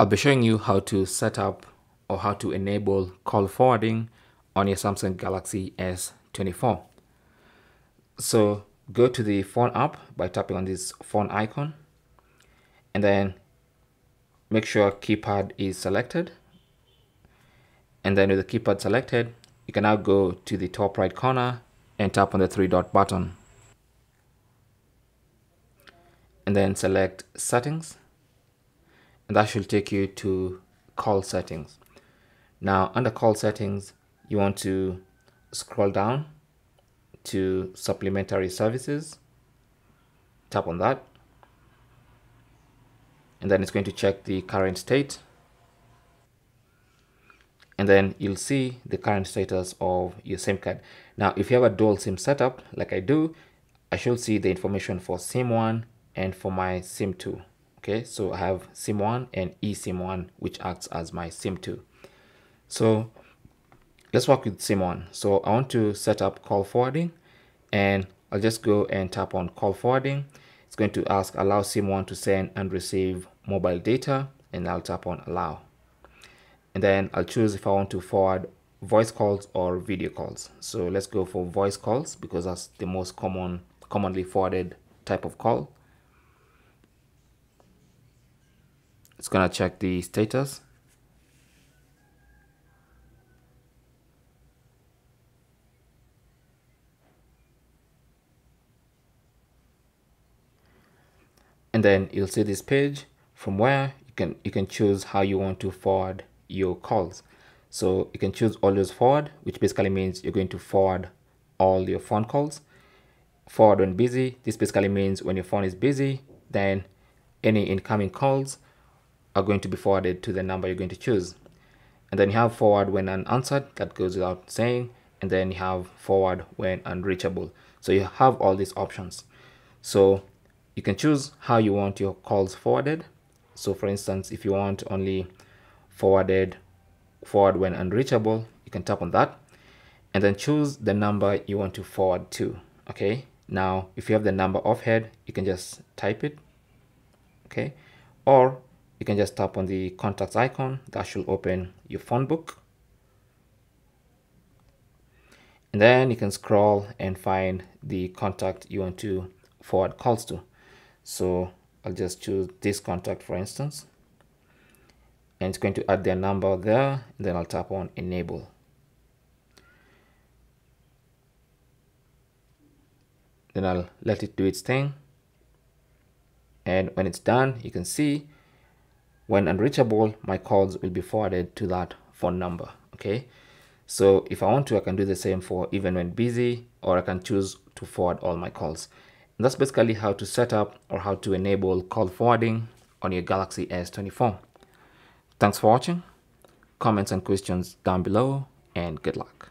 I'll be showing you how to set up or how to enable call forwarding on your Samsung Galaxy S24. So go to the phone app by tapping on this phone icon and then make sure keypad is selected. And then with the keypad selected you can now go to the top right corner and tap on the three dot button. And then select settings and that should take you to call settings now under call settings you want to scroll down to supplementary services tap on that and then it's going to check the current state and then you'll see the current status of your SIM card. Now, if you have a dual SIM setup, like I do, I should see the information for SIM 1 and for my SIM 2. Okay, so I have SIM 1 and eSIM 1, which acts as my SIM 2. So let's work with SIM 1. So I want to set up call forwarding and I'll just go and tap on call forwarding. It's going to ask allow SIM 1 to send and receive mobile data and I'll tap on allow and then I'll choose if I want to forward voice calls or video calls. So let's go for voice calls because that's the most common, commonly forwarded type of call. It's gonna check the status. And then you'll see this page from where you can you can choose how you want to forward your calls. So you can choose always forward, which basically means you're going to forward all your phone calls. Forward when busy, this basically means when your phone is busy, then any incoming calls are going to be forwarded to the number you're going to choose. And then you have forward when unanswered, that goes without saying. And then you have forward when unreachable. So you have all these options. So you can choose how you want your calls forwarded. So for instance, if you want only forwarded forward when unreachable you can tap on that and then choose the number you want to forward to okay now if you have the number off head you can just type it okay or you can just tap on the contacts icon that should open your phone book. And then you can scroll and find the contact you want to forward calls to. So I'll just choose this contact for instance. And it's going to add their number there then I'll tap on enable. Then I'll let it do its thing. And when it's done you can see when unreachable my calls will be forwarded to that phone number okay so if I want to I can do the same for even when busy or I can choose to forward all my calls and that's basically how to set up or how to enable call forwarding on your Galaxy S24 Thanks for watching. Comments and questions down below and good luck.